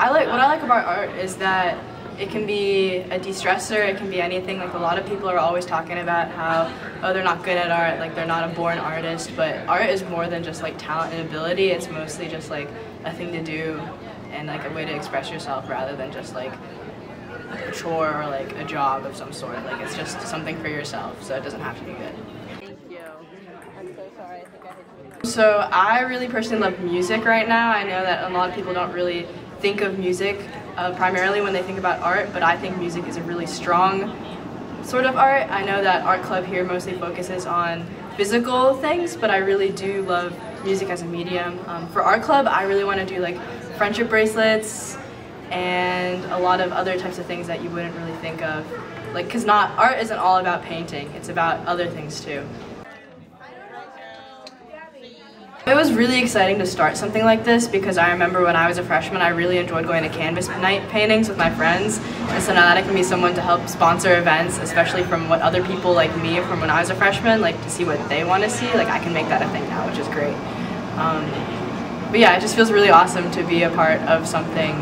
I like what I like about art is that it can be a de-stressor, it can be anything. Like a lot of people are always talking about how, oh, they're not good at art, like they're not a born artist, but art is more than just like talent and ability, it's mostly just like a thing to do and like a way to express yourself rather than just like a chore or like a job of some sort. Like it's just something for yourself, so it doesn't have to be good. So I really personally love music right now. I know that a lot of people don't really think of music uh, primarily when they think about art, but I think music is a really strong sort of art. I know that art club here mostly focuses on physical things, but I really do love music as a medium. Um, for art club, I really want to do like friendship bracelets and a lot of other types of things that you wouldn't really think of. Like, cause not art isn't all about painting; it's about other things too. It was really exciting to start something like this because I remember when I was a freshman I really enjoyed going to canvas night paintings with my friends and so now that I can be someone to help sponsor events especially from what other people like me from when I was a freshman like to see what they want to see like I can make that a thing now which is great. Um, but yeah it just feels really awesome to be a part of something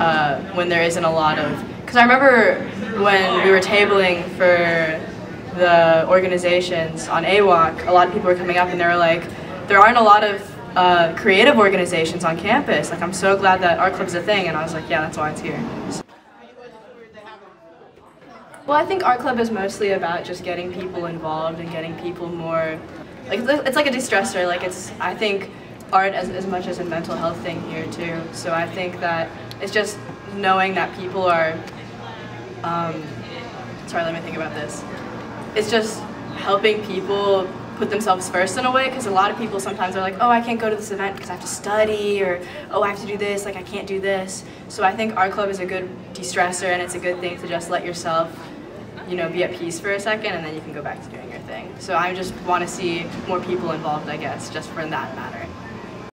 uh, when there isn't a lot of because I remember when we were tabling for the organizations on A-Walk a lot of people were coming up and they were like there aren't a lot of uh, creative organizations on campus. Like, I'm so glad that art club's a thing, and I was like, yeah, that's why it's here. Well, I think art club is mostly about just getting people involved and getting people more, like, it's like a de-stressor. Like, it's, I think art as, as much as a mental health thing here, too. So I think that it's just knowing that people are, um, sorry, let me think about this. It's just helping people put themselves first in a way because a lot of people sometimes are like oh I can't go to this event because I have to study or oh I have to do this like I can't do this. So I think our club is a good de-stressor and it's a good thing to just let yourself you know be at peace for a second and then you can go back to doing your thing. So I just want to see more people involved I guess just for that matter